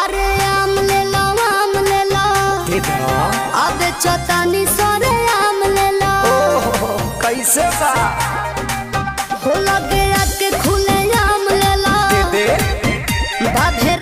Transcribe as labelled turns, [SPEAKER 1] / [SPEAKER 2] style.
[SPEAKER 1] अरे आम ले लो आम ले लो
[SPEAKER 2] दे दो
[SPEAKER 1] अब सरे आम ले लो
[SPEAKER 2] ओहो, कैसे बा
[SPEAKER 1] हो लगे आके खुले आम ले लो
[SPEAKER 2] दे दे